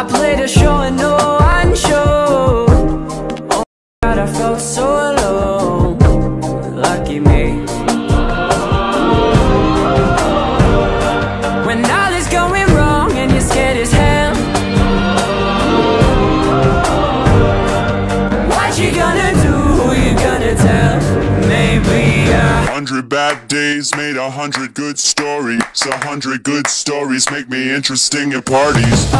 I played a show and no one showed Oh God, I felt so alone Lucky me When all is going wrong and you're scared as hell What you gonna do, who you gonna tell Maybe I Hundred bad days made a hundred good stories. A hundred good stories make me interesting at parties.